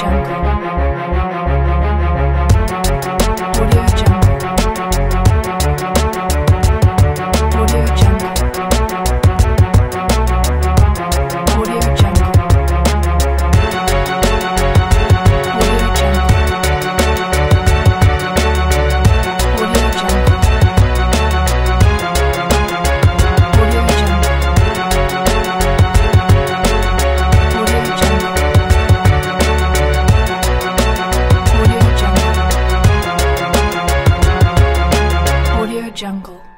Jungle. jungle.